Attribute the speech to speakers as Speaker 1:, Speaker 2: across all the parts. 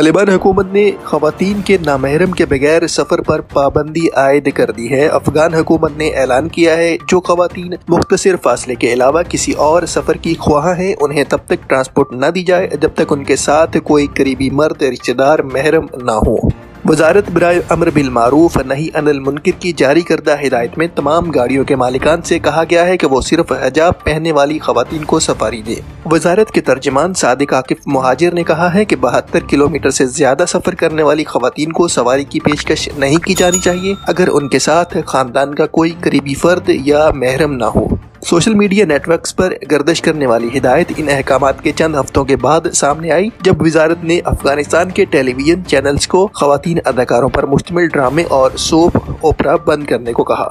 Speaker 1: तालिबान हुकूमत ने खातन के नामहरम के बगैर सफ़र पर पाबंदी आयद कर दी है। अफगान हुकूमत ने ऐलान किया है, जो खातन मुख्तर फासले के अलावा किसी और सफ़र की ख्वाह हैं, उन्हें तब तक ट्रांसपोर्ट न दी जाए, जब तक उनके साथ कोई करीबी मर्द रिश्तेदार महरम ना हो। वजारत बरए अमर बिल मारूफ, नहीं अनिल मुनकर की जारी करदा हिदायत में तमाम गाड़ियों के मालिकान से कहा गया है कि वो सिर्फ़ हजाब पहनने वाली खातन को सफारी दे। वजारत के तर्जमान सादिक आकिफ महाजिर ने कहा है कि बहत्तर किलोमीटर से ज़्यादा सफ़र करने वाली खातन को सवारी की पेशकश नहीं की जानी चाहिए, अगर उनके साथ खानदान का कोई करीबी फर्द या महरम न हो। सोशल मीडिया नेटवर्क्स पर गर्दश करने वाली हिदायत इन अहकाम के चंद हफ्तों के बाद सामने आई, जब वजारत ने अफ़गानिस्तान के टेलीविज़न चैनल्स को खातन अदाकारों पर मुश्तमिल ड्रामे और सोप ओपरा बंद करने को कहा।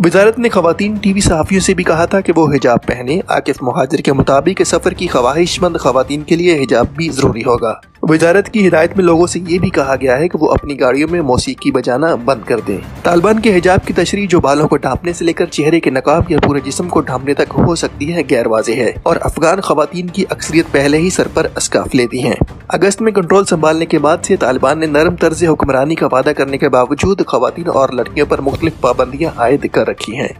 Speaker 1: वजारत ने खातन टी वी सहाफ़ियों से भी कहा था कि वो हिजाब पहने, आकिफ मुहाजिर के मुताबिक सफ़र की ख्वाहिशमंद खातन के लिए हिजाब भी ज़रूरी होगा। वजारत की हिदायत में लोगों से ये भी कहा गया है कि वो अपनी गाड़ियों में मौसीकी बजाना बंद कर दें। तालिबान के हिजाब की तशरी जो बालों को ढांपने से लेकर चेहरे के नकाब या पूरे जिसम को ढांपने तक हो सकती है, गैर वाजे है और अफगान खातन की अक्सरियत पहले ही सर पर अस्काफ लेती है। अगस्त में कंट्रोल संभालने के बाद से तालिबान ने नरम तर्ज हुक्मरानी का वादा करने के बावजूद खातन और लड़कियों पर मुख्तलिफ़ पाबंदियाँ आयद कर रखी हैं।